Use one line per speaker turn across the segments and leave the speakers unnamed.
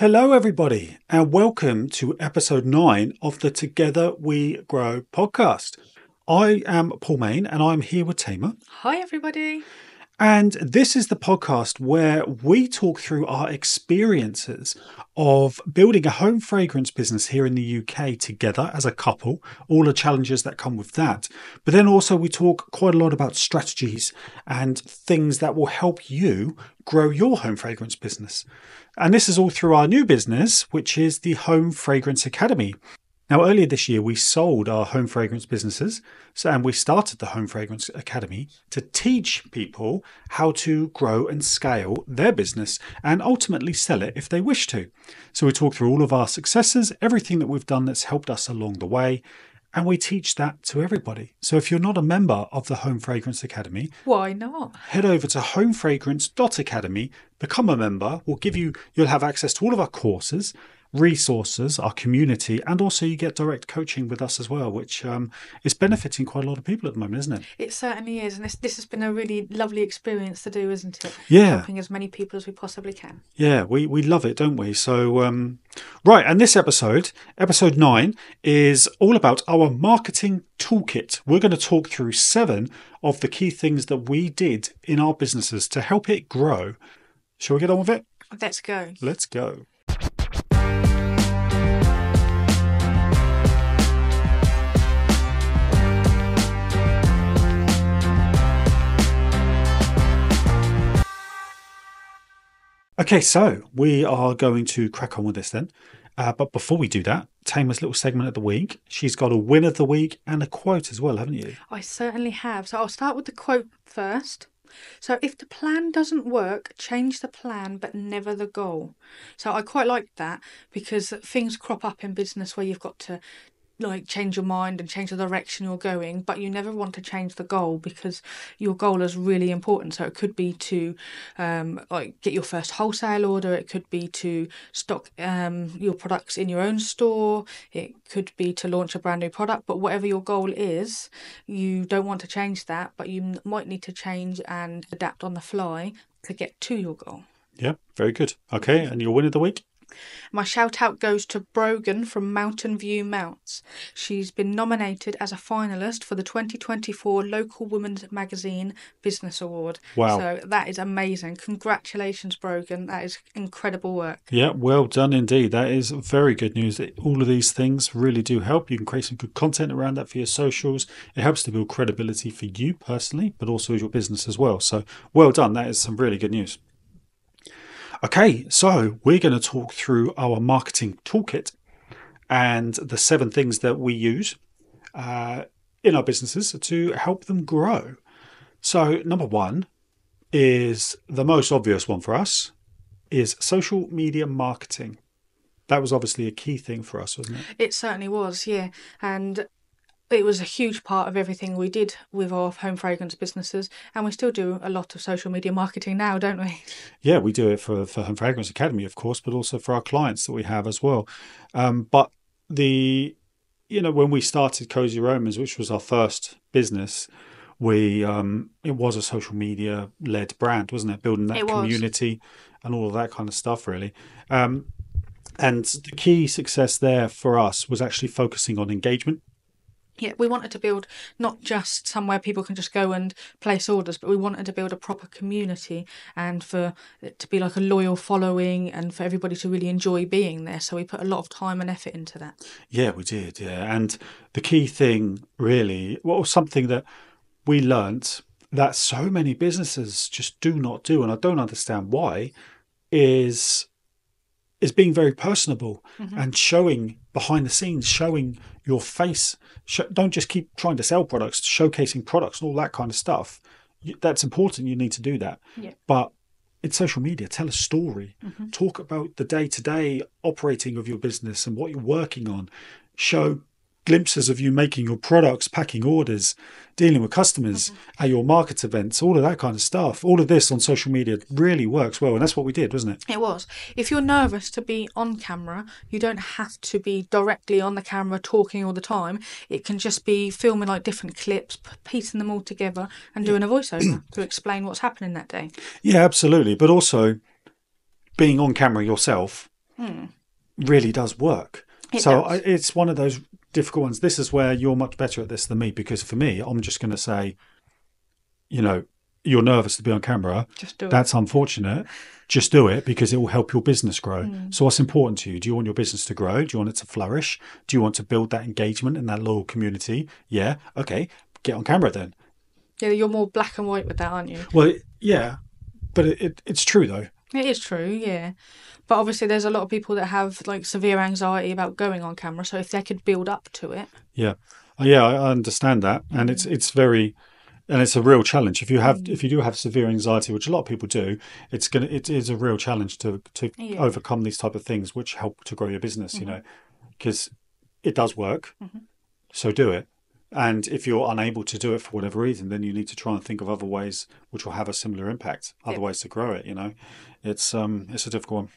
Hello, everybody, and welcome to episode nine of the Together We Grow podcast. I am Paul Main, and I'm here with Tamer.
Hi, everybody.
And this is the podcast where we talk through our experiences of building a home fragrance business here in the UK together as a couple, all the challenges that come with that. But then also, we talk quite a lot about strategies and things that will help you grow your home fragrance business. And this is all through our new business, which is the Home Fragrance Academy. Now, earlier this year, we sold our home fragrance businesses so, and we started the Home Fragrance Academy to teach people how to grow and scale their business and ultimately sell it if they wish to. So, we talk through all of our successes, everything that we've done that's helped us along the way, and we teach that to everybody. So, if you're not a member of the Home Fragrance Academy,
why not?
Head over to homefragrance.academy, become a member. We'll give you, you'll have access to all of our courses resources, our community, and also you get direct coaching with us as well, which um, is benefiting quite a lot of people at the moment, isn't it?
It certainly is, and this, this has been a really lovely experience to do, isn't it?
Yeah,
helping as many people as we possibly can.
Yeah, we we love it, don't we? So, um, right, and this episode, episode nine, is all about our marketing toolkit. We're going to talk through seven of the key things that we did in our businesses to help it grow. Shall we get on with it?
Let's go.
Let's go. Okay, so we are going to crack on with this then. Uh, but before we do that, Tamer's little segment of the week. She's got a win of the week and a quote as well, haven't you?
I certainly have. So I'll start with the quote first. So if the plan doesn't work, change the plan but never the goal. So I quite like that because things crop up in business where you've got to like change your mind and change the direction you're going, but you never want to change the goal because your goal is really important. So it could be to um, like get your first wholesale order. It could be to stock um, your products in your own store. It could be to launch a brand new product. But whatever your goal is, you don't want to change that, but you might need to change and adapt on the fly to get to your goal.
Yeah, very good. Okay, and your win of the week?
My shout out goes to Brogan from Mountain View Mounts. She's been nominated as a finalist for the 2024 Local Women's Magazine Business Award.
Wow.
So that is amazing. Congratulations, Brogan. That is incredible work.
Yeah, well done indeed. That is very good news. All of these things really do help. You can create some good content around that for your socials. It helps to build credibility for you personally, but also as your business as well. So well done. That is some really good news. Okay, so we're going to talk through our marketing toolkit and the seven things that we use uh, in our businesses to help them grow. So, number one is the most obvious one for us is social media marketing. That was obviously a key thing for us, wasn't it?
It certainly was, yeah. And it was a huge part of everything we did with our home fragrance businesses, and we still do a lot of social media marketing now, don't we?
Yeah, we do it for for Home Fragrance Academy, of course, but also for our clients that we have as well. Um, but the you know when we started Cozy Aromas which was our first business, we um, it was a social media led brand, wasn't it? Building that
it
community and all of that kind of stuff, really. Um, and the key success there for us was actually focusing on engagement
yeah, we wanted to build not just somewhere people can just go and place orders, but we wanted to build a proper community and for it to be like a loyal following and for everybody to really enjoy being there. So we put a lot of time and effort into that.
Yeah, we did. Yeah. And the key thing, really, what was something that we learnt that so many businesses just do not do, and I don't understand why, is is being very personable mm-hmm. and showing behind the scenes, showing your face. don't just keep trying to sell products, showcasing products and all that kind of stuff. That's important. You need to do that.
Yeah.
But it's social media. Tell a story. Mm-hmm. Talk about the day to day operating of your business and what you're working on. Show glimpses of you making your products, packing orders, dealing with customers mm-hmm. at your market events, all of that kind of stuff. All of this on social media really works well. And that's what we did, wasn't it?
It was. If you're nervous to be on camera, you don't have to be directly on the camera talking all the time. It can just be filming like different clips, piecing them all together, and doing a voiceover to explain what's happening that day.
Yeah, absolutely. But also being on camera yourself really does work.
It
so
does.
I, it's one of those difficult ones. This is where you're much better at this than me because for me, I'm just going to say, you know, you're nervous to be on camera.
Just do it.
That's unfortunate. Just do it because it will help your business grow.
Mm.
So, what's important to you? Do you want your business to grow? Do you want it to flourish? Do you want to build that engagement and that loyal community? Yeah. Okay. Get on camera then.
Yeah, you're more black and white with that, aren't you?
Well, yeah, but it, it, it's true though.
It is true, yeah. But obviously, there's a lot of people that have like severe anxiety about going on camera. So if they could build up to it,
Yeah, Uh, yeah, I understand that, and it's mm. it's very, and it's a real challenge. If you have mm. if you do have severe anxiety, which a lot of people do, it's gonna it is a real challenge to to
Yeah.
overcome these type of things, which help to grow your business. You mm-hmm. know, because it does work, mm-hmm. so do it. And if you're unable to do it for whatever reason, then you need to try and think of other ways which will have a similar impact, other
Yep.
ways to grow it. You know, it's um it's a difficult one,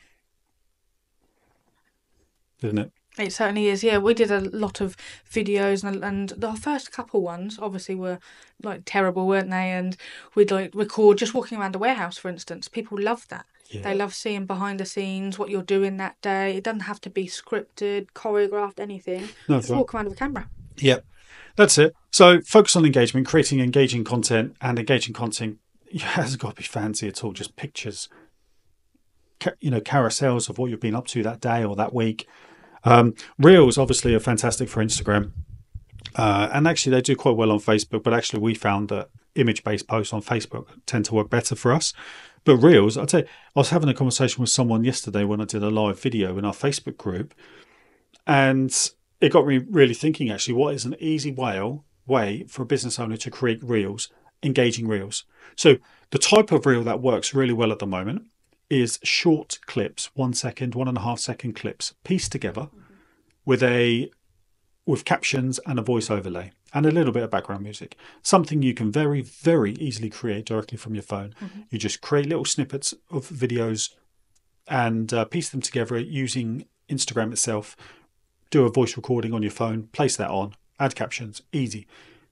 isn't it?
it certainly is. Yeah, we did a lot of videos, and and the first couple ones obviously were like terrible, weren't they? And we'd like record just walking around the warehouse, for instance. People love that.
Yeah.
They love seeing behind the scenes what you're doing that day. It doesn't have to be scripted, choreographed, anything.
No,
Just
right.
walk around with a camera.
Yep. That's it. So focus on engagement, creating engaging content, and engaging content hasn't got to be fancy at all. Just pictures, you know, carousels of what you've been up to that day or that week. Um, Reels obviously are fantastic for Instagram, uh, and actually they do quite well on Facebook. But actually, we found that image-based posts on Facebook tend to work better for us. But Reels, I'll tell you, I was having a conversation with someone yesterday when I did a live video in our Facebook group, and it got me really thinking actually what is an easy way way for a business owner to create reels engaging reels? So the type of reel that works really well at the moment is short clips one second one and a half second clips pieced together with a with captions and a voice overlay and a little bit of background music. Something you can very very easily create directly from your phone. You just create little snippets of videos and uh, piece them together using instagram itself do a voice recording on your phone, place that on, add captions, easy.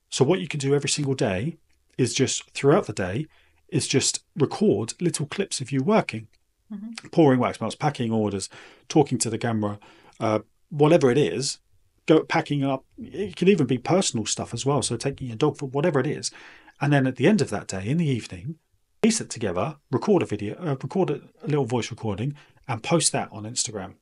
So what you can do every single day is just throughout the day is just record little clips of you working, pouring wax melts, packing orders, talking to the camera, uh, whatever it is. Go packing up. It can even be personal stuff as well. So taking your dog for whatever it is, and then at the end of that day, in the evening, piece it together, record a video, uh, record a, a little voice recording, and post that on Instagram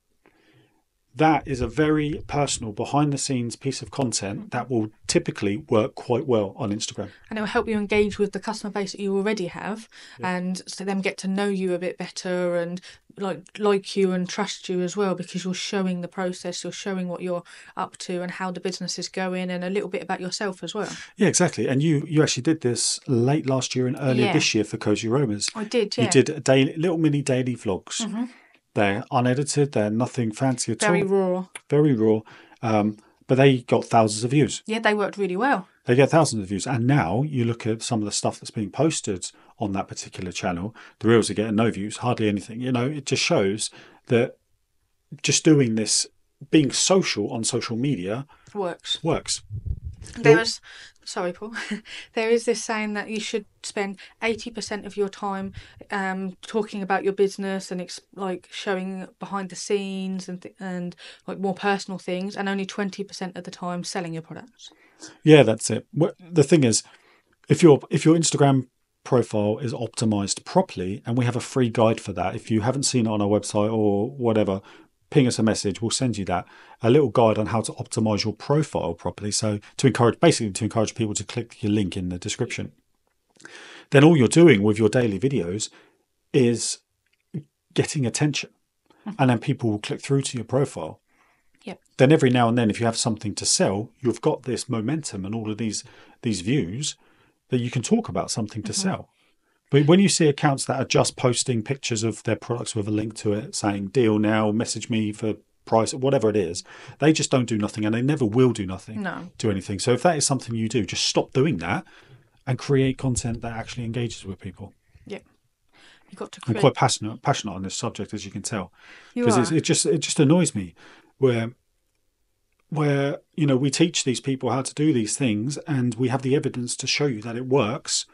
that is a very personal behind the scenes piece of content mm-hmm. that will typically work quite well on Instagram.
and it will help you engage with the customer base that you already have and so them get to know you a bit better and like like you and trust you as well because you're showing the process you're showing what you're up to and how the business is going and a little bit about yourself as well
Yeah, exactly. And you you actually did this late last year and earlier
Yeah.
this year for Cozy Aromas.
i did yeah
You did a daily little mini daily vlogs. Mm-hmm. They're unedited. They're nothing fancy at
very
all.
raw
Very raw. Um, but they got thousands of views.
yeah they worked really well
They get thousands of views. And now you look at some of the stuff that's being posted on that particular channel, the reels are getting no views, hardly anything. You know, it just shows that just doing this, being social on social media
works
works.
There is, sorry, Paul. there is this saying that you should spend eighty percent of your time um, talking about your business and ex- like showing behind the scenes and th- and like more personal things, and only twenty percent of the time selling your products.
Yeah, that's it. Wh- The thing is, if your if your Instagram profile is optimized properly, and we have a free guide for that. If you haven't seen it on our website or whatever, ping us a message. We'll send you that a little guide on how to optimize your profile properly. So to encourage, basically, to encourage people to click your link in the description. Then all you're doing with your daily videos is getting attention, and then people will click through to your profile
Yep.
then every now and then if you have something to sell you've got this momentum and all of these these views that you can talk about something to mm-hmm. sell but when you see accounts that are just posting pictures of their products with a link to it saying deal now message me for price whatever it is they just don't do nothing and they never will do nothing
No.
do anything so if that is something you do just stop doing that and create content that actually engages with people
Yep. You got to
I'm quite passionate passionate on this subject, as you can tell, because it just it just annoys me where where you know we teach these people how to do these things, and we have the evidence to show you that it works,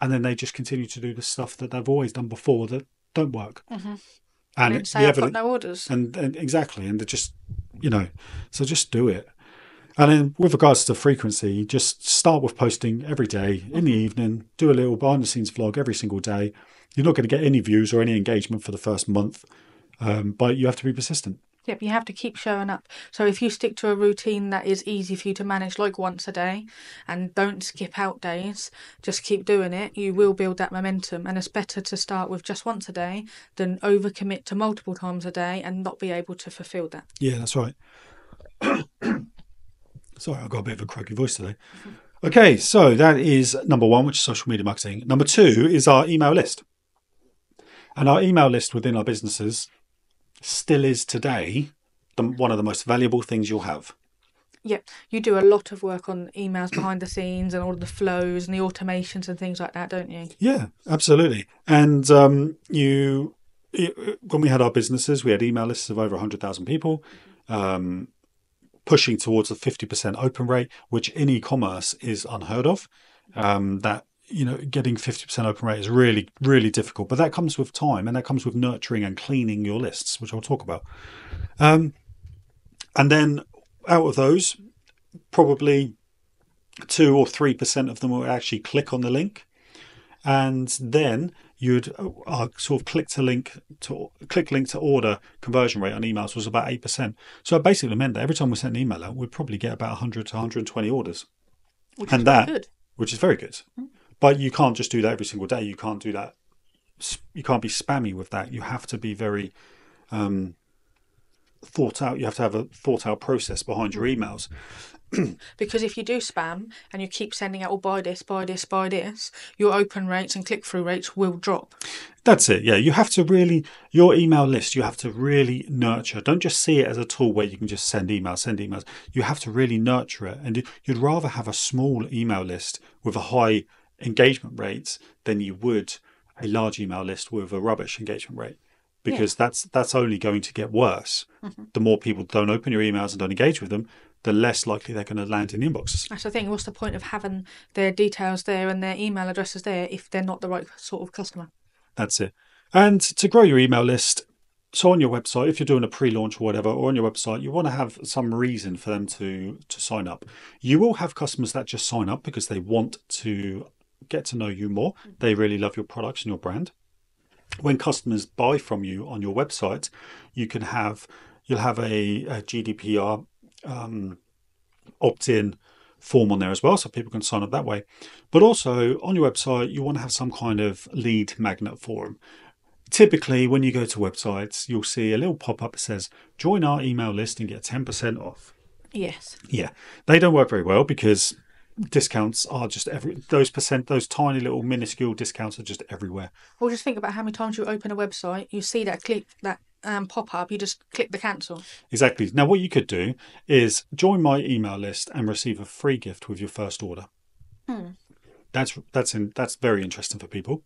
and then they just continue to do the stuff that they've always done before that don't work.
Mm-hmm. And,
it-
then say
the
I've got no orders.
and, and exactly, and they're just you know, so just do it. And then with regards to frequency, just start with posting every day in the evening. Do a little behind the scenes vlog every single day. You're not going to get any views or any engagement for the first month, um, but you have to be persistent.
Yep, you have to keep showing up. So if you stick to a routine that is easy for you to manage, like once a day, and don't skip out days, just keep doing it, you will build that momentum. And it's better to start with just once a day than overcommit to multiple times a day and not be able to fulfill that.
Yeah, that's right. Sorry, I've got a bit of a croaky voice today. Okay, so that is number one, which is social media marketing. Number two is our email list. And our email list within our businesses still is today the, one of the most valuable things you'll have.
Yep, you do a lot of work on emails behind the scenes and all of the flows and the automations and things like that, don't you?
Yeah, absolutely. And um, you, it, when we had our businesses, we had email lists of over 100,000 people, um, pushing towards a 50% open rate, which in e-commerce is unheard of. Um, that you know, getting 50% open rate is really, really difficult. But that comes with time, and that comes with nurturing and cleaning your lists, which I'll talk about. Um, and then out of those, probably two or three percent of them will actually click on the link and then you'd uh, sort of click to link to click link to order conversion rate on emails was about 8% so it basically meant that every time we sent an email out we'd probably get about 100 to 120 orders
Which
And
is
that-
good.
which is very good but you can't just do that every single day you can't do that you can't be spammy with that you have to be very um, thought out you have to have a thought out process behind your emails
Because if you do spam and you keep sending out, oh, buy this, buy this, buy this, your open rates and click through rates will drop.
That's it. Yeah, you have to really your email list. You have to really nurture. Don't just see it as a tool where you can just send emails, send emails. You have to really nurture it, and you'd rather have a small email list with a high engagement rate than you would a large email list with a rubbish engagement rate. Because that's that's only going to get worse. Mm-hmm. The more people don't open your emails and don't engage with them, the less likely they're going to land in the inboxes.
That's the thing. What's the point of having their details there and their email addresses there if they're not the right sort of customer?
That's it. And to grow your email list, so on your website, if you're doing a pre-launch or whatever, or on your website, you want to have some reason for them to to sign up. You will have customers that just sign up because they want to get to know you more. They really love your products and your brand. When customers buy from you on your website, you can have you'll have a, a GDPR um, opt-in form on there as well, so people can sign up that way. But also on your website, you want to have some kind of lead magnet for them. Typically, when you go to websites, you'll see a little pop up that says join our email list and get 10% off.
Yes.
Yeah, they don't work very well because discounts are just every those percent those tiny little minuscule discounts are just everywhere.
Well, just think about how many times you open a website, you see that click that um, pop up, you just click the cancel.
Exactly. Now, what you could do is join my email list and receive a free gift with your first order. That's that's in, that's very interesting for people.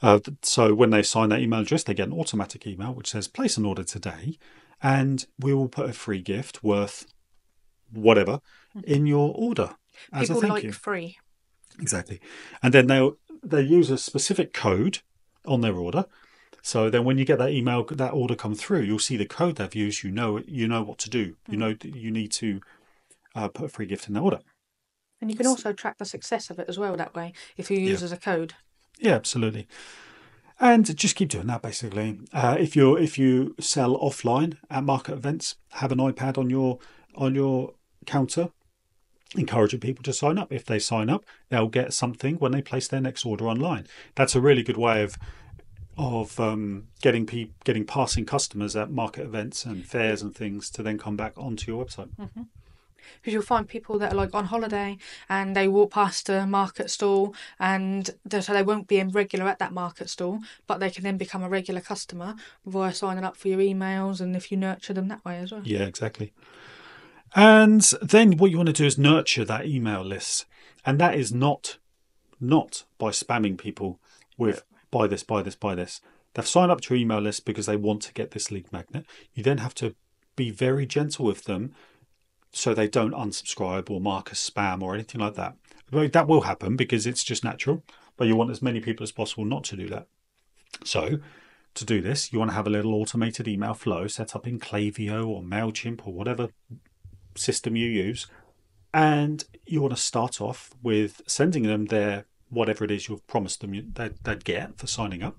Uh, so when they sign that email address, they get an automatic email which says place an order today, and we will put a free gift worth whatever in your order
People like
you.
free.
Exactly. And then they'll they use a specific code on their order. So then when you get that email that order come through, you'll see the code they've used, you know you know what to do. You know that you need to uh, put a free gift in that order.
And you can also track the success of it as well that way if you use as a code.
Yeah, absolutely. And just keep doing that basically. Uh, if you if you sell offline at market events, have an iPad on your on your counter, encouraging people to sign up. If they sign up, they'll get something when they place their next order online. That's a really good way of of um, getting pe- getting passing customers at market events and fairs and things to then come back onto your website.
Because you'll find people that are like on holiday and they walk past a market stall and so they won't be in regular at that market stall, but they can then become a regular customer via signing up for your emails and if you nurture them that way as well.
Yeah, exactly. And then what you want to do is nurture that email list, and that is not not by spamming people with buy this, buy this, buy this. They've signed up to your email list because they want to get this lead magnet. You then have to be very gentle with them so they don't unsubscribe or mark as spam or anything like that. That will happen because it's just natural, but you want as many people as possible not to do that. So to do this, you want to have a little automated email flow set up in Klaviyo or MailChimp or whatever system you use. And you want to start off with sending them their whatever it is you've promised them they'd, they'd get for signing up.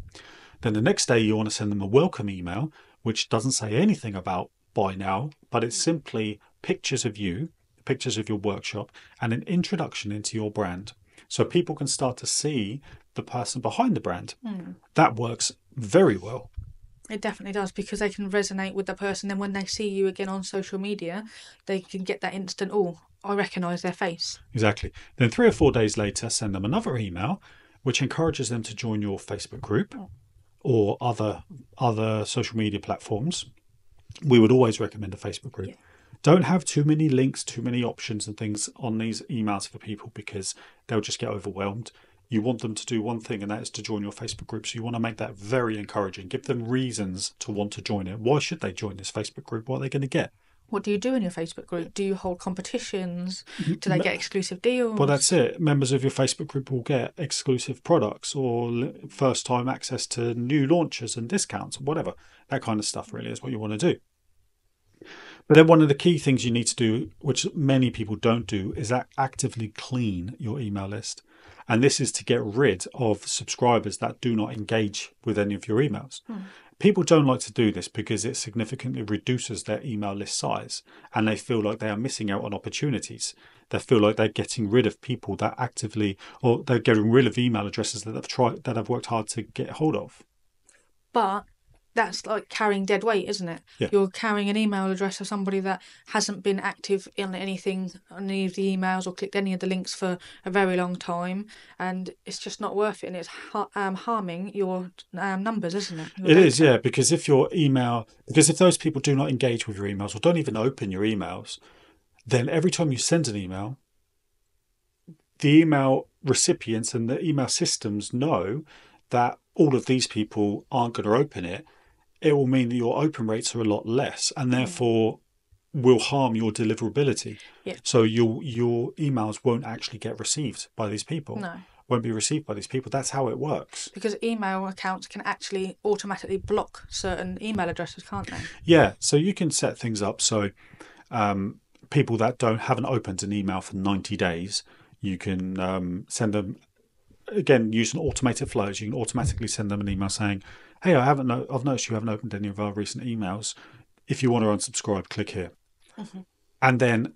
Then the next day, you want to send them a welcome email, which doesn't say anything about buy now, but it's simply pictures of you, pictures of your workshop, and an introduction into your brand. So people can start to see the person behind the brand.
Mm.
That works very well.
It definitely does because they can resonate with the person. Then when they see you again on social media, they can get that instant, oh, I recognise their face.
Exactly. Then three or four days later, send them another email, which encourages them to join your Facebook group or other other social media platforms. We would always recommend a Facebook group.
Yeah.
Don't have too many links, too many options and things on these emails for people because they'll just get overwhelmed. You want them to do one thing, and that is to join your Facebook group. So you want to make that very encouraging. Give them reasons to want to join it. Why should they join this Facebook group? What are they going to get?
What do you do in your Facebook group? Do you hold competitions? Do they get exclusive deals?
Well, that's it. Members of your Facebook group will get exclusive products or first time access to new launches and discounts, whatever. That kind of stuff really is what you want to do. But then one of the key things you need to do, which many people don't do, is that actively clean your email list. And this is to get rid of subscribers that do not engage with any of your emails. Hmm. People don't like to do this because it significantly reduces their email list size and they feel like they are missing out on opportunities. They feel like they're getting rid of people that actively or they're getting rid of email addresses that have tried that have worked hard to get hold of.
But that's like carrying dead weight, isn't it?
Yeah.
You're carrying an email address of somebody that hasn't been active in anything, on any of the emails or clicked any of the links for a very long time, and it's just not worth it, and it's ha- um, harming your um, numbers, isn't it? Your
It is,
data.
yeah, because if your email, because if those people do not engage with your emails or don't even open your emails, then every time you send an email, the email recipients and the email systems know that all of these people aren't going to open it. It will mean that your open rates are a lot less and therefore will harm your deliverability.
Yeah.
So your your emails won't actually get received by these people.
No.
Won't be received by these people. That's how it works.
Because email accounts can actually automatically block certain email addresses, can't they?
Yeah, so you can set things up so um, people that don't haven't opened an email for ninety days, you can um, send them again use an automated flows. You can automatically send them an email saying, "Hey, I haven't. No- I've noticed you haven't opened any of our recent emails. If you want to unsubscribe, click here." Mm-hmm. And then,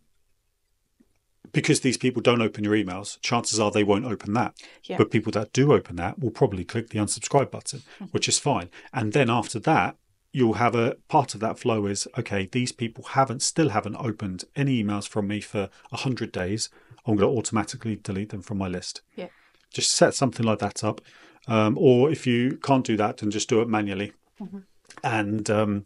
because these people don't open your emails, chances are they won't open that.
Yeah.
But people that do open that will probably click the unsubscribe button, hmm. which is fine. And then after that, you'll have a part of that flow is okay, these people haven't still haven't opened any emails from me for 100 days. I'm going to automatically delete them from my list.
Yeah.
Just set something like that up. Um, or if you can't do that, then just do it manually. And um,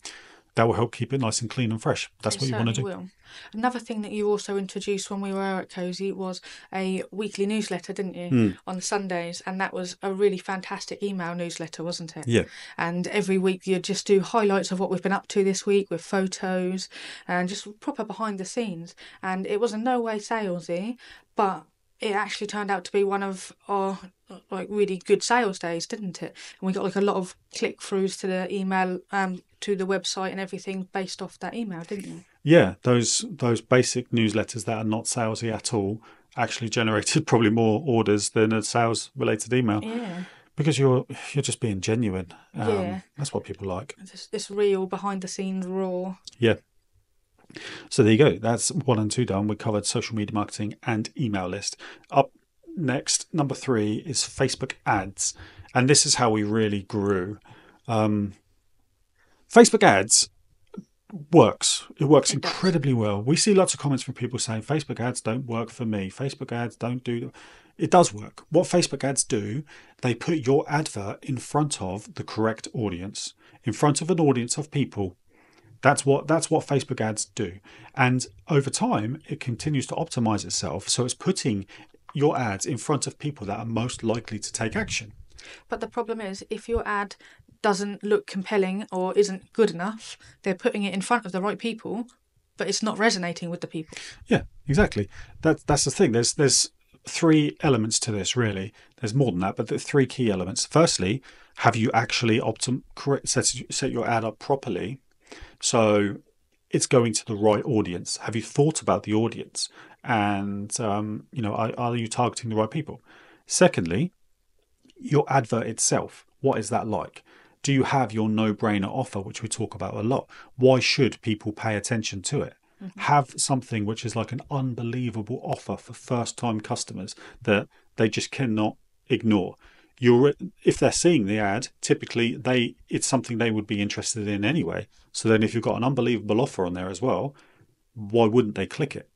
that will help keep it nice and clean and fresh. That's
It
what you want to do.
will. Another thing that you also introduced when we were at Cozy was a weekly newsletter, didn't you?
Hmm.
On Sundays, and that was a really fantastic email newsletter, wasn't it?
Yeah.
And every week you'd just do highlights of what we've been up to this week with photos and just proper behind the scenes. And it was in no way salesy, but it actually turned out to be one of our like really good sales days, didn't it? And we got like a lot of click throughs to the email, um, to the website and everything based off that email, didn't you?
Yeah, those those basic newsletters that are not salesy at all actually generated probably more orders than a sales related email
Yeah.
because you're you're just being genuine. Um,
Yeah.
That's what people like.
It's, this real behind the scenes raw.
Yeah. So there you go. That's one and two done. We covered social media marketing and email list. Up next, number three is Facebook ads, and this is how we really grew. Um, Facebook ads works. It works incredibly well. We see lots of comments from people saying Facebook ads don't work for me. Facebook ads don't do. It does work. What Facebook ads do, they put your advert in front of the correct audience, in front of an audience of people that's what that's what Facebook ads do. And over time, it continues to optimize itself. So it's putting your ads in front of people that are most likely to take action.
But the problem is, if your ad doesn't look compelling or isn't good enough, they're putting it in front of the right people, but it's not resonating with the people.
Yeah, exactly. That that's the thing. There's there's three elements to this really. There's more than that, but the three key elements. Firstly, Have you actually optim- set, set your ad up properly so it's going to the right audience? Have you thought about the audience? And, um, you know, are, are you targeting the right people? Secondly, your advert itself. What is that like? Do you have your no brainer offer, which we talk about a lot? Why should people pay attention to it? Mm-hmm. Have something which is like an unbelievable offer for first time customers that they just cannot ignore. You're, if they're seeing the ad, typically they it's something they would be interested in anyway. So then if you've got an unbelievable offer on there as well, why wouldn't they click it?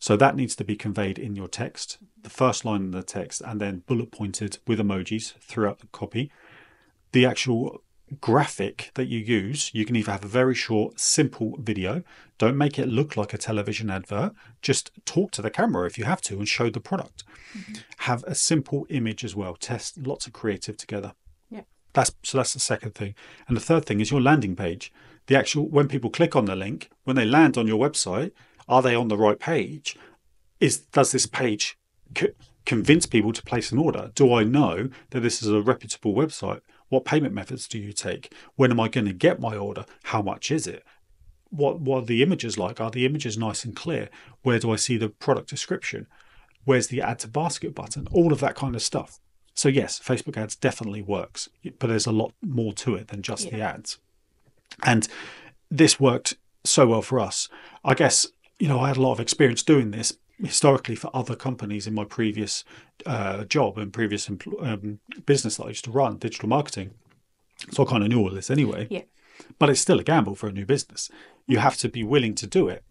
So that needs to be conveyed in your text, the first line of the text, and then bullet pointed with emojis throughout the copy. The actual graphic that you use, you can either have a very short, simple video. Don't make it look like a television advert. Just talk to the camera if you have to and show the product. Mm-hmm. Have a simple image as well. Test lots of creative together.
Yeah.
That's so that's the second thing. And the third thing is your landing page. The actual when people click on the link, when they land on your website, are they on the right page? Is does this page co- convince people to place an order? Do I know that this is a reputable website? What payment methods do you take? When am I going to get my order? How much is it? What what are the images like? Are the images nice and clear? Where do I see the product description? Where's the add to basket button? All of that kind of stuff. So yes, Facebook ads definitely works, but there's a lot more to it than just yeah. the ads. And this worked so well for us. I guess you know I had a lot of experience doing this historically for other companies in my previous uh, job and previous empl- um, business that I used to run, digital marketing. So I kind of knew all this anyway.
Yeah.
But it's still a gamble for a new business. You have to be willing to do it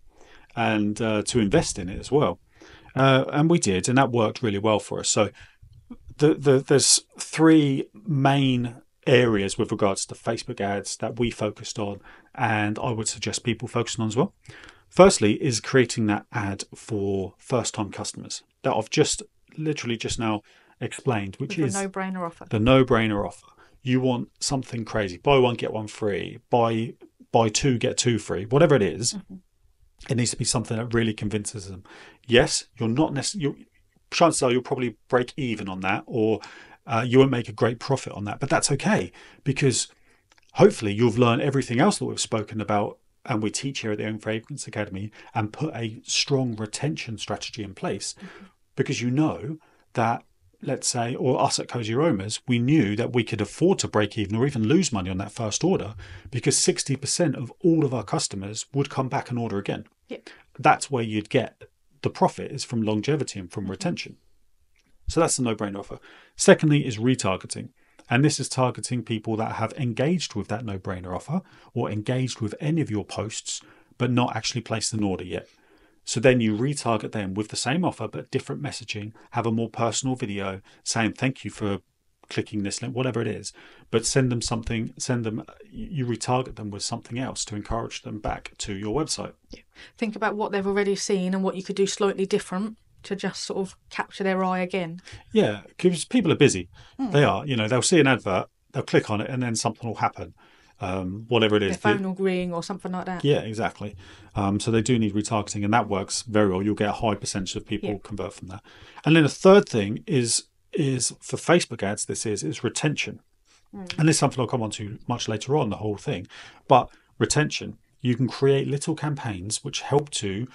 and uh, to invest in it as well. Uh, and we did, and that worked really well for us. So the, the, there's three main areas with regards to Facebook ads that we focused on, and I would suggest people focusing on as well. Firstly, is creating that ad for first time customers that I've just literally just now explained, which
With
is
no brainer offer.
The no brainer offer. You want something crazy. Buy one, get one free. Buy buy two, get two free. Whatever it is, mm-hmm. it needs to be something that really convinces them. Yes, you're not necessarily chances are you'll probably break even on that or uh, you won't make a great profit on that. But that's okay because hopefully you've learned everything else that we've spoken about and we teach here at the Home Fragrance Academy and put a strong retention strategy in place mm-hmm. because you know that let's say or us at cozy aromas we knew that we could afford to break even or even lose money on that first order because 60% of all of our customers would come back and order again
yep.
that's where you'd get the profit is from longevity and from mm-hmm. retention so that's a no-brainer offer secondly is retargeting and this is targeting people that have engaged with that no brainer offer or engaged with any of your posts, but not actually placed an order yet. So then you retarget them with the same offer, but different messaging, have a more personal video saying thank you for clicking this link, whatever it is, but send them something, send them, you retarget them with something else to encourage them back to your website.
Yeah. Think about what they've already seen and what you could do slightly different to just sort of capture their eye again.
Yeah, because people are busy. Mm. They are. You know, they'll see an advert, they'll click on it, and then something will happen. Um, whatever it is,
their phone will ring or something like that.
Yeah, exactly. Um, so they do need retargeting, and that works very well. You'll get a high percentage of people yeah. convert from that. And then the third thing is is for Facebook ads. This is is retention, mm. and this is something I'll come on to much later on. The whole thing, but retention. You can create little campaigns which help to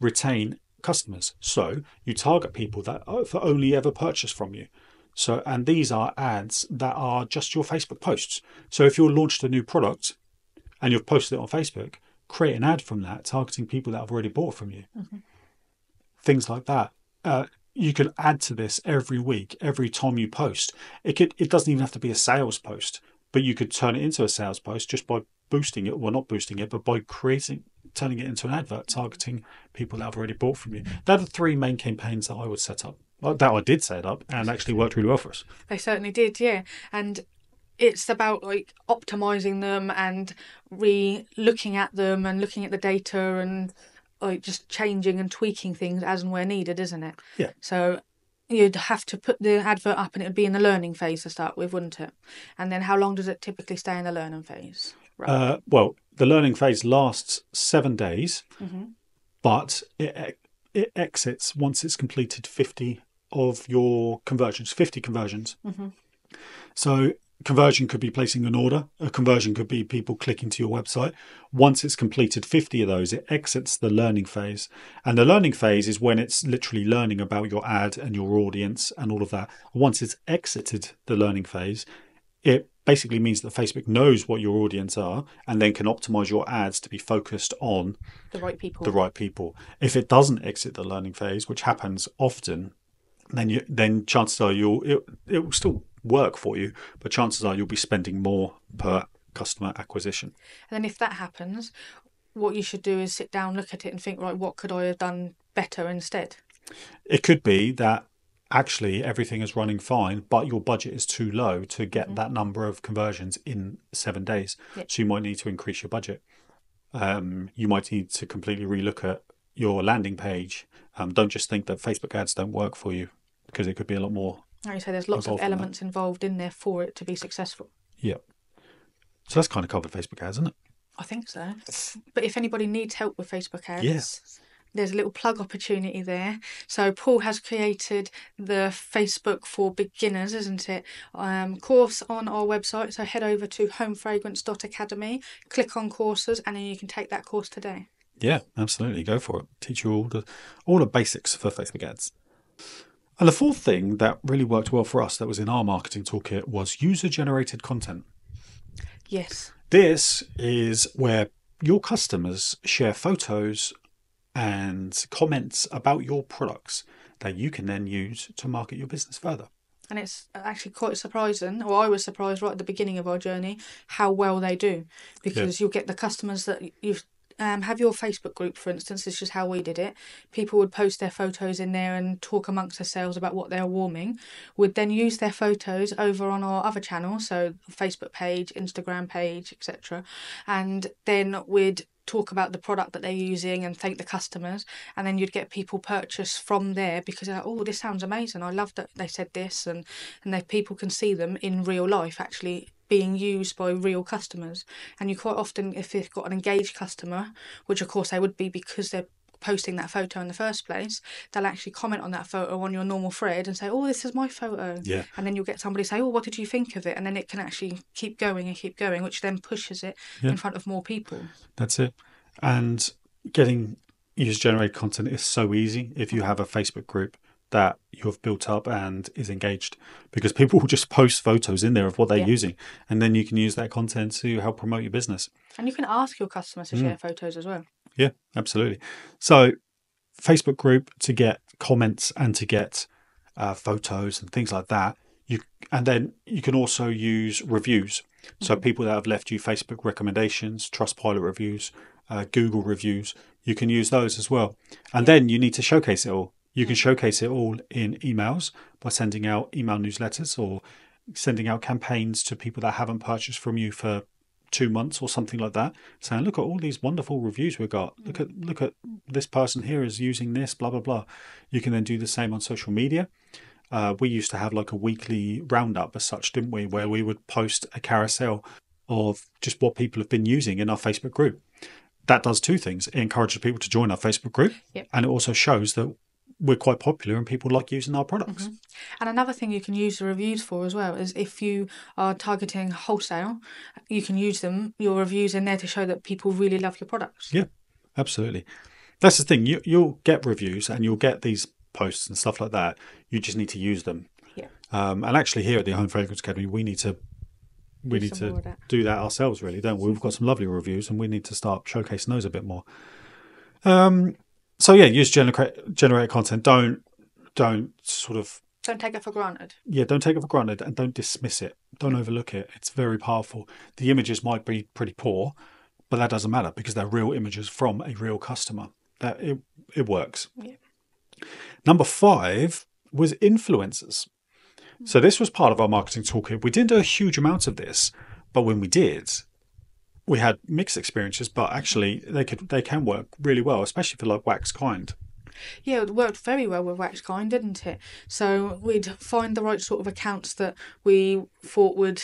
retain customers. So you target people that for only ever purchase from you. So, and these are ads that are just your Facebook posts. So if you've launched a new product and you've posted it on Facebook, create an ad from that targeting people that have already bought from you. Mm-hmm. Things like that. Uh, you can add to this every week, every time you post. It could. It doesn't even have to be a sales post, but you could turn it into a sales post just by boosting it. Well, not boosting it, but by creating turning it into an advert targeting people that have already bought from you. They're the three main campaigns that I would set up. well, that I did set up and actually worked really well for us.
They certainly did, yeah. And it's about like optimizing them and re looking at them and looking at the data and like just changing and tweaking things as and where needed, isn't it?
Yeah.
So you'd have to put the advert up and it would be in the learning phase to start with, wouldn't it? And then how long does it typically stay in the learning phase?
Right. Uh, well, the learning phase lasts seven days, mm-hmm. but it, it exits once it's completed 50 of your conversions, 50 conversions. Mm-hmm. So conversion could be placing an order. A conversion could be people clicking to your website. Once it's completed 50 of those, it exits the learning phase. And the learning phase is when it's literally learning about your ad and your audience and all of that. Once it's exited the learning phase, it basically means that Facebook knows what your audience are and then can optimize your ads to be focused on
The right people.
the right people. If it doesn't exit the learning phase, which happens often, then you then chances are you'll it, it will still work for you, but chances are you'll be spending more per customer acquisition.
And then if that happens, what you should do is sit down, look at it, and think, right, what could I have done better instead?
It could be that actually everything is running fine, but your budget is too low to get that number of conversions in seven days.
Yeah.
So you might need to increase your budget. Um, you might need to completely relook at your landing page. Um, don't just think that Facebook ads don't work for you because it could be a lot more.
Like you say, there's lots of elements involved in there for it to be successful.
Yeah. So that's kind of covered Facebook ads, isn't it?
I think so. But if anybody needs help with Facebook ads,
Yeah.
There's a little plug opportunity there. So Paul has created the Facebook for beginners, isn't it? Um, course on our website. So head over to homefragrance.academy, click on courses, and then you can take that course today.
Yeah, absolutely. Go for it. Teach you all the all the basics for Facebook ads. And the fourth thing that really worked well for us that was in our marketing toolkit was user generated content.
Yes.
This is where your customers share photos and comments about your products that you can then use to market your business further.
And it's actually quite surprising, or I was surprised right at the beginning of our journey, how well they do. Because you'll get the customers that you um, have your Facebook group, for instance, this is just how we did it. People would post their photos in there and talk amongst themselves about what they're warming. Would then use their photos over on our other channels, so Facebook page, Instagram page, etc. And then we'd talk about the product that they're using and thank the customers. And then you'd get people purchase from there because like, oh this sounds amazing. I love that they said this. And and that people can see them in real life actually being used by real customers. And you quite often if they've got an engaged customer which of course they would be because they're posting that photo in the first place they'll actually comment on that photo on your normal thread and say oh this is my photo
Yeah.
and then you'll get somebody say oh what did you think of it and then it can actually keep going and keep going which then pushes it
Yeah.
in front of more people
That's it. And getting user generated content is so easy if you have a Facebook group that you have built up and is engaged because people will just post photos in there of what they're
Yeah.
using and then you can use that content to help promote your business.
And you can ask your customers to
Mm.
share photos as well.
Yeah, absolutely. So, Facebook group to get comments and to get uh, photos and things like that. You and then you can also use reviews. So people that have left you Facebook recommendations, Trustpilot reviews, uh, Google reviews, you can use those as well. And then you need to showcase it all. You can showcase it all in emails by sending out email newsletters or sending out campaigns to people that haven't purchased from you for two months or something like that, saying, "Look at all these wonderful reviews we got. Look at look at this person here is using this. Blah blah blah." You can then do the same on social media. Uh, we used to have like a weekly roundup as such, didn't we? Where we would post a carousel of just what people have been using in our Facebook group. That does two things: it encourages people to join our Facebook group,
Yep.
and it also shows that we're quite popular and people like using our products.
And another thing you can use the reviews for as well is if you are targeting wholesale, you can use them, your reviews in there to show that people really love your products.
Yeah, absolutely. That's the thing. You you'll get reviews and you'll get these posts and stuff like that. You just need to use them.
Yeah.
Um, and actually, here at the Home Fragrance Academy, we need to we
Do
need
some more of
to
that.
do that ourselves, really, don't we? We've got some lovely reviews, and we need to start showcasing those a bit more. Um, so yeah, use generate generate content. Don't don't sort of
Don't take it for granted.
yeah, don't take it for granted and don't dismiss it. Don't overlook it. It's very powerful. The images might be pretty poor, but that doesn't matter because they're real images from a real customer. That it it works.
Yeah.
Number five was influencers. So this was part of our marketing toolkit. We didn't do a huge amount of this, but when we did, we had mixed experiences. But actually, they could they can work really well, especially for like Wax Kind.
Yeah, it worked very well with wax kind, didn't it? So we'd find the right sort of accounts that we thought would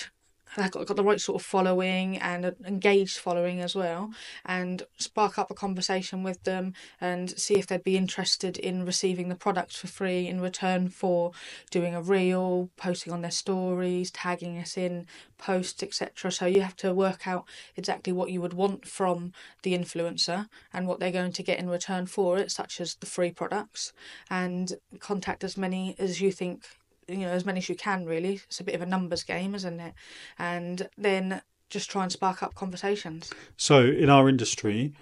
they've got, got the right sort of following and an engaged following as well, and spark up a conversation with them and see if they'd be interested in receiving the products for free in return for doing a reel, posting on their stories, tagging us in posts, etc. So you have to work out exactly what you would want from the influencer and what they're going to get in return for it, such as the free products, and contact as many as you think you know as many as you can really. It's a bit of a numbers game isn't it? And then just try and spark up conversations.
So, in our industry,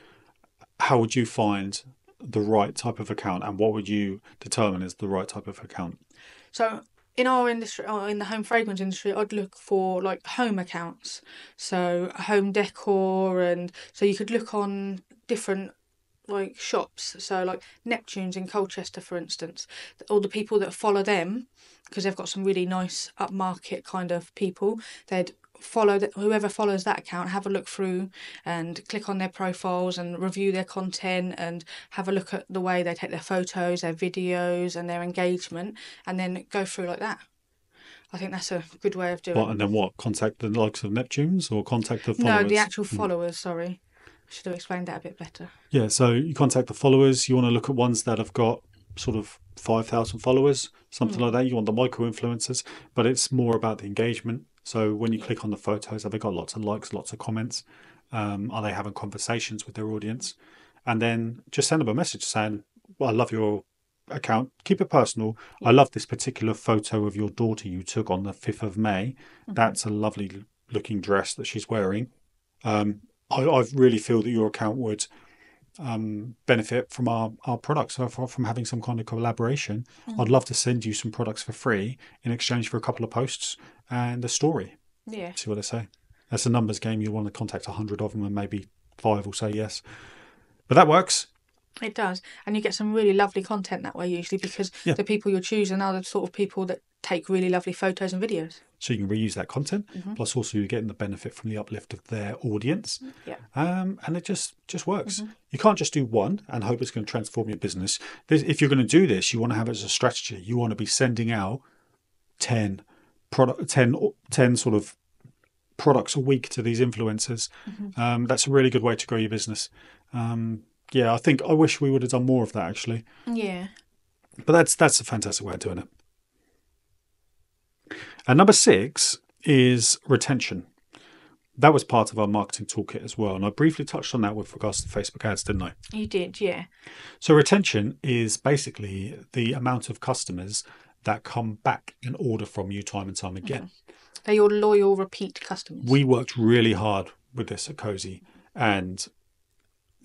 how would you find the right type of account, and what would you determine is the right type of account?
so in our industry or in the home fragrance industry i'd look for like home accounts. So home decor and so you could look on different like shops. So like neptune's in colchester for instance. All the people that follow them because they've got some really nice upmarket kind of people they'd follow that whoever follows that account have a look through and click on their profiles and review their content and have a look at the way they take their photos their videos and their engagement and then go through like that. I think that's a good way of doing
What, and then what? Contact the likes of Neptunes or contact the followers?
no the actual hmm. followers sorry. i should have explained that a bit better
Yeah, so you contact the followers. You want to look at ones that have got sort of 5,000 followers, something like that. You want the micro influencers, but it's more about the engagement. So when you click on the photos, have they got lots of likes, lots of comments? Um, are they having conversations with their audience? And then just send them a message saying, well, I love your account. Keep it personal. I love this particular photo of your daughter you took on the 5th of May. That's a lovely looking dress that she's wearing. Um, I, I really feel that your account would um, benefit from our, our products, so from, having some kind of collaboration. I'd love to send you some products for free in exchange for a couple of posts and a story.
yeah
See what they say. That's a numbers game. You want to contact 100 of them and maybe five will say yes. But that works.
It does, and you get some really lovely content that way usually because
Yeah.
the people you're choosing are the sort of people that take really lovely photos and videos.
So you can reuse that content.
Mm-hmm.
Plus, also you're getting the benefit from the uplift of their audience.
Yeah.
um, and it just just works.
Mm-hmm.
You can't just do one and hope it's going to transform your business. This, if you're going to do this, you want to have it as a strategy. You want to be sending out 10 product 10, 10 sort of products a week to these influencers.
Mm-hmm.
Um, that's a really good way to grow your business. Um, yeah, I think I wish we would have done more of that actually.
Yeah.
But that's that's a fantastic way of doing it. And number six is retention. That was part of our marketing toolkit as well. And I briefly touched on that with regards to Facebook ads, didn't I?
You did, yeah.
So retention is basically the amount of customers that come back and order from you time and time again. Mm-hmm.
They're your loyal repeat customers.
We worked really hard with this at Cozy and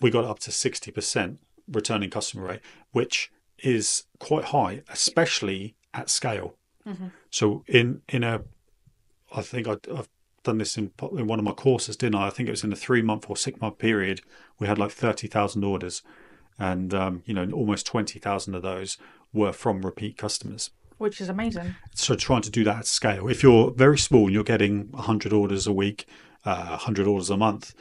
we got up to 60% returning customer rate, which is quite high, especially at scale. Mm-hmm. So in in a, I think I, I've done this in, in one of my courses, didn't I? I think it was in a three month or six month period. We had like thirty thousand orders, and um, you know almost twenty thousand of those were from repeat customers.
which is amazing.
So trying to do that at scale. If you're very small and you're getting hundred orders a week, uh, hundred orders a month,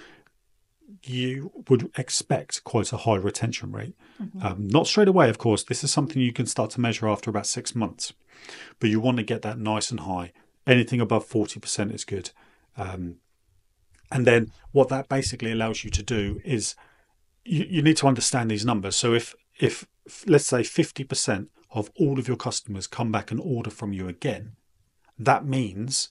you would expect quite a high retention rate. Um, not straight away, of course. This is something you can start to measure after about six months, but you want to get that nice and high. Anything above forty percent is good. Um, and then what that basically allows you to do is you, you need to understand these numbers. So if if let's say fifty percent of all of your customers come back and order from you again, that means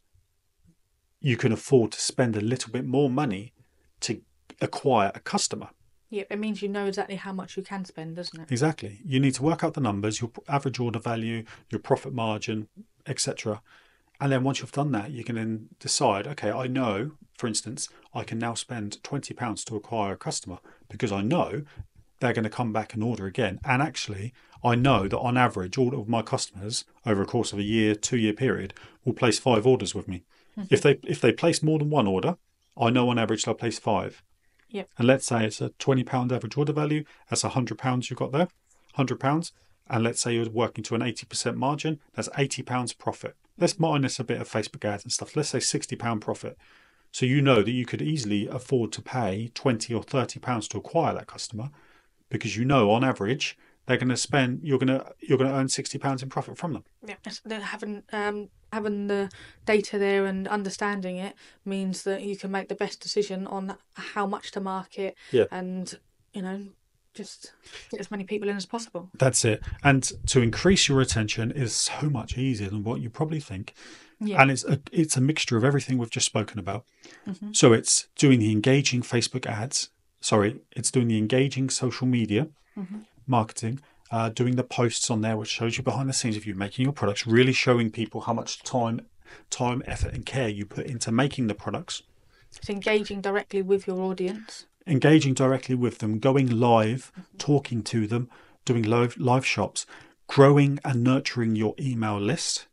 you can afford to spend a little bit more money to acquire a customer.
Yeah, it means you know exactly how much you can spend, doesn't it?
Exactly. You need to work out the numbers, your average order value, your profit margin, etc. And then once you've done that, you can then decide, okay, I know, for instance, I can now spend £20 to acquire a customer because I know they're going to come back and order again. And actually, I know that on average, all of my customers over a course of a year, two year period will place five orders with me. Hmm. If they if they place more than one order, I know on average they'll place five.
Yep.
And let's say it's a twenty pound average order value. That's a hundred pounds you've got there, hundred pounds. And let's say you're working to an eighty percent margin. That's eighty pounds profit. Let's minus a bit of Facebook ads and stuff. Let's say sixty pound profit. So you know that you could easily afford to pay twenty or thirty pounds to acquire that customer, because you know on average they're going to spend. You're going to you're going to earn sixty pounds in profit from them.
Yeah, they haven't. Um, having the data there and understanding it means that you can make the best decision on how much to market
Yeah.
and you know just get as many people in as possible
That's it. And to increase your retention is so much easier than what you probably think.
yeah
And it's a, it's a mixture of everything we've just spoken about. Mm-hmm. So it's doing the engaging Facebook ads. Sorry, it's doing the engaging social media mm-hmm. marketing, uh, doing the posts on there, which shows you behind the scenes of you making your products, really showing people how much time, time, effort, and care you put into making the products.
it's engaging directly with your audience.
Engaging directly with them, going live, talking to them, doing live live shops, growing and nurturing your email list,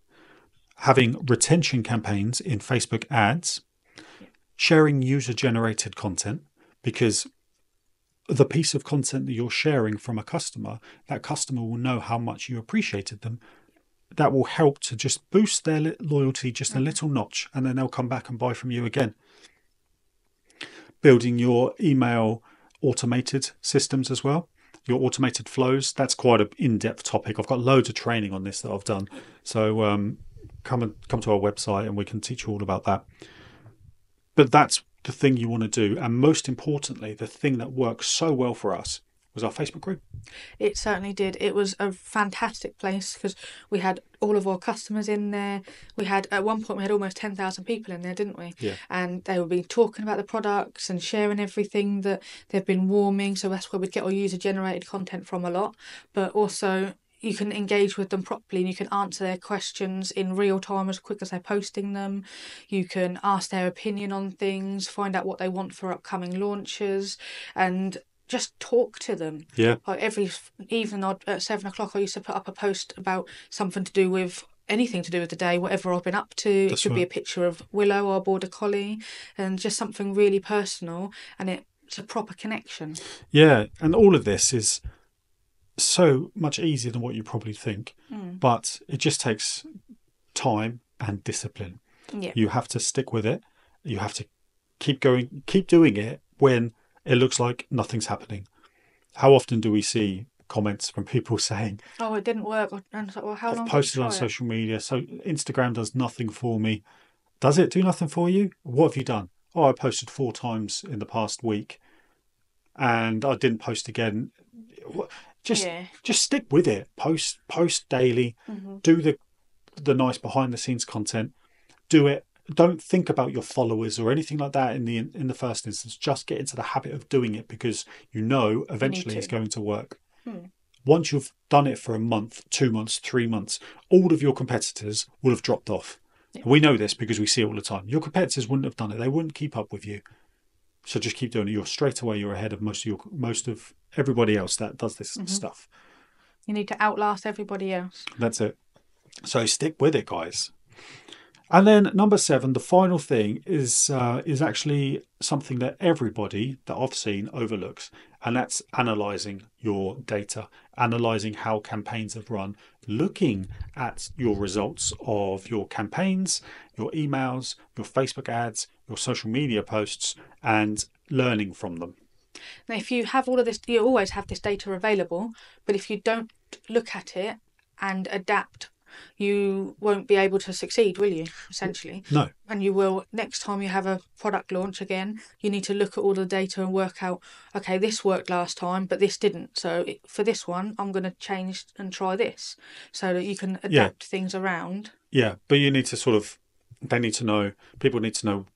having retention campaigns in Facebook ads, sharing user generated content because the piece of content that you're sharing from a customer, that customer will know how much you appreciated them. That will help to just boost their loyalty just a little notch, and then they'll come back and buy from you again. Building your email automated systems as well your automated flows that's quite an in-depth topic. I've got loads of training on this that i've done. So um, come and come to our website and we can teach you all about that. But that's the thing you want to do and most importantly the thing that works so well for us was our facebook group
It certainly did. It was a fantastic place because we had all of our customers in there. We had at one point we had almost ten thousand people in there, didn't we?
Yeah.
And they would be talking about the products and sharing everything that they've been warming. So that's where we'd get our user generated content from a lot. But also you can engage with them properly and you can answer their questions in real time as quick as they're posting them. You can ask their opinion on things, find out what they want for upcoming launches, and just talk to them.
yeah
Like every evening I'd- at seven o'clock, I used to put up a post about something to do with anything to do with the day, whatever I've been up to.
That's
it could be a picture of Willow, our border collie, and just something really personal, and it's a proper connection.
Yeah, and all of this is so much easier than what you probably think, mm. but it just takes time and discipline.
Yeah.
You have to stick with it. You have to keep going, keep doing it when it looks like nothing's happening. How often do we see comments from people saying,
Oh, it didn't work. And like, well, how long?
I've
did
posted on
it?
social media, so Instagram does nothing for me. Does it do nothing for you? What have you done? Oh, I posted four times in the past week and I didn't post again. Just
Yeah.
just stick with it. Post post daily. Mm-hmm. Do the the nice behind the scenes content. Do it. Don't think about your followers or anything like that in the in the first instance. Just get into the habit of doing it because you know eventually it's going to work. Hmm. Once you've done it for a month, two months, three months, all of your competitors will have dropped off. We know this because we see it all the time. Your competitors wouldn't have done it. They wouldn't keep up with you. So just keep doing it. You're straight away. You're ahead of most of your most of everybody else that does this stuff.
You need to outlast everybody else.
That's it. So stick with it, guys. And then number seven, the final thing is uh, is actually something that everybody that I've seen overlooks, and that's analyzing your data, analyzing how campaigns have run, looking at your results of your campaigns, your emails, your Facebook ads, your social media posts, and learning from them.
Now, if you have all of this, you always have this data available, but if you don't look at it and adapt, you won't be able to succeed, will you? Essentially.
No,
and you will next time you have a product launch again you need to look at all the data and work out okay this worked last time but this didn't so for this one i'm going to change and try this so that you can adapt
Yeah.
things around
Yeah, but you need to sort of, they need to know, people need to know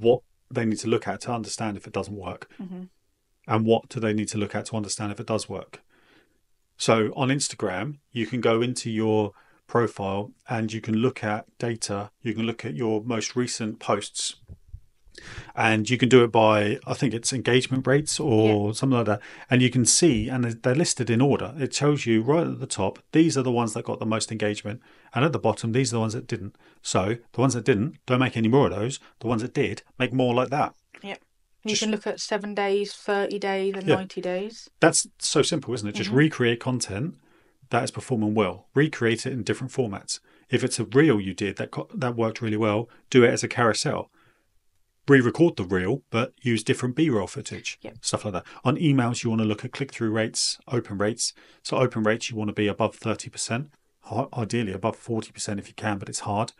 what they need to look at to understand if it doesn't work. Mm-hmm. And what do they need to look at to understand if it does work? So on Instagram, you can go into your profile and you can look at data, you can look at your most recent posts. And you can do it by, I think it's engagement rates or something like that. And you can see, and they're- they're listed in order. It tells you right at the top, these are the ones that got the most engagement. And at the bottom, these are the ones that didn't. So the ones that didn't, don't make any more of those. The ones that did, make more like that.
You
Just-
can look at seven days 30 days and
Yeah.
90 days
That's so simple, isn't it? Just mm-hmm. recreate content that is performing well. Recreate it in different formats. If it's a reel you did that co- that worked really well, do it as a carousel. Re-record the reel, but use different B-roll footage,
Yep.
stuff like that. On emails, you want to look at click-through rates, open rates. So open rates, you want to be above thirty percent. ideally above 40% if you can, but it's hard.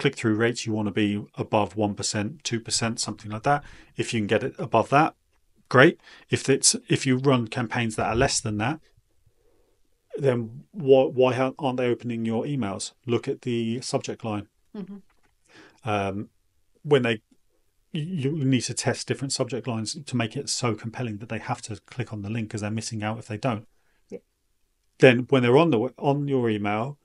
Click through rates, you want to be above 1%, 2%, something like that. If you can get it above that, great. If it's if you run campaigns that are less than that, then why why aren't they opening your emails? Look at the subject line.
Mhm.
Um, when they you need to test different subject lines to make it so compelling that they have to click on the link because they're missing out if they don't.
Yeah.
Then when they're on the on your email,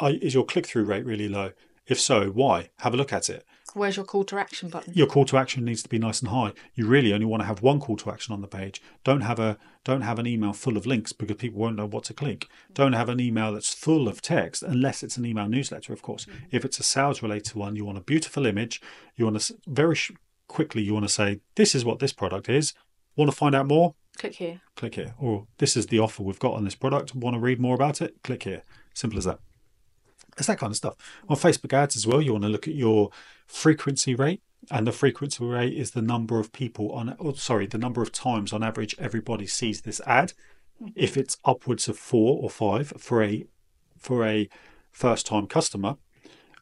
is your click through rate really low? If so, why? Have a look at it.
Where's your call to action button?
Your call to action needs to be nice and high. You really only want to have one call to action on the page. Don't have a don't have an email full of links because people won't know what to click. Don't have an email that's full of text unless it's an email newsletter, of course. Mm. If it's a sales related one, you want a beautiful image. You want to very sh- quickly you want to say this is what this product is. Want to find out more?
Click here.
Click here. Or this is the offer we've got on this product. Want to read more about it? Click here. Simple as that. It's that kind of stuff. On Facebook ads as well, you want to look at your frequency rate. And the frequency rate is the number of people on, oh, sorry, the number of times on average everybody sees this ad. If it's upwards of four or five for a for a first time customer,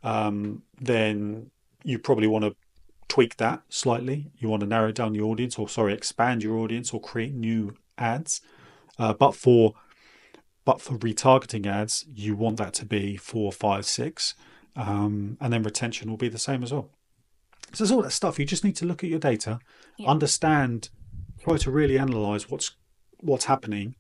um, then you probably want to tweak that slightly. You want to narrow down the audience, or sorry, expand your audience, or create new ads. Uh, but for but for retargeting ads, you want that to be four, five, six, um, and then retention will be the same as well. So there's all that stuff. You just need to look at your data,
Yeah.
understand, try to really analyze what's what's happening,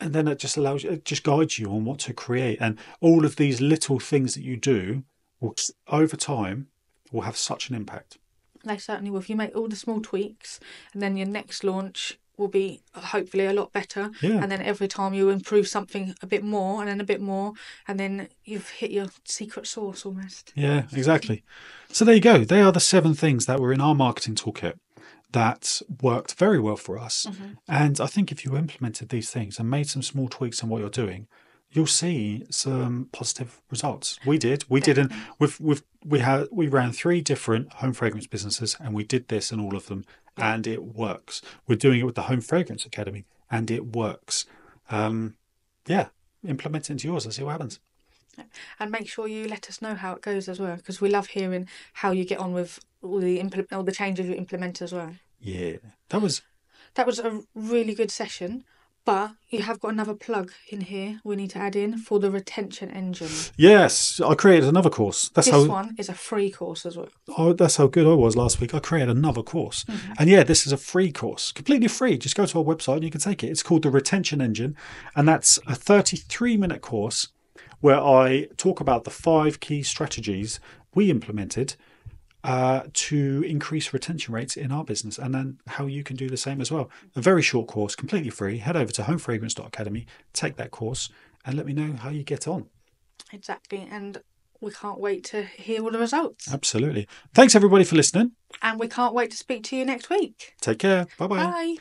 and then it just allows you, it just guides you on what to create. And all of these little things that you do, will over time, will have such an impact.
They certainly will. If you make all the small tweaks, and then your next launch will be uh, hopefully a lot better.
Yeah.
And then every time you improve something a bit more, and then a bit more, and then you've hit your secret sauce almost.
Yeah, exactly. So there you go. They are the seven things that were in our marketing toolkit that worked very well for us. And I think if you implemented these things and made some small tweaks in what you're doing, you'll see some positive results. We did. We did, and we've we've we had we ran three different home fragrance businesses, and we did this in all of them, and it works. We're doing it with the Home Fragrance Academy, and it works. Um, yeah, implement it into yours and see what happens.
And make sure you let us know how it goes as well, because we love hearing how you get on with all the impl- all the changes you implement as well.
Yeah, that was
That was a really good session, but you have got another plug in here we need to add in for the retention engine.
Yes, I created another course. That's
This
how
one is a free course as well.
oh, that's how good I was last week. I created another course, mm-hmm. and yeah, this is a free course, completely free. Just go to our website and you can take it. It's called the Retention Engine, and that's a 33 minute course where I talk about the five key strategies we implemented uh, to increase retention rates in our business, and then how you can do the same as well. A very short course, completely free. Head over to homefragrance.academy, take that course, and let me know how you get on.
Exactly, and we can't wait to hear all the results.
Absolutely. Thanks everybody for listening.
And we can't wait to speak to you next week.
Take care. Bye bye.
Bye.